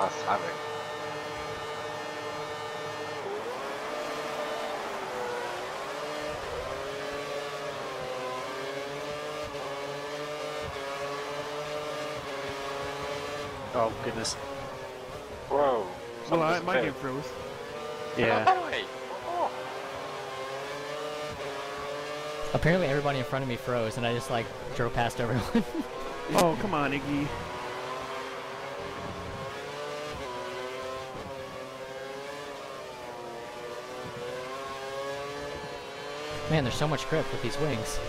Fast timing. Oh goodness. Whoa. Well, I, my big. game froze. Yeah. of. Oh. Apparently everybody in front of me froze, and I just like drove past everyone. Oh come on, Iggy. Man, there's so much grip with these wings.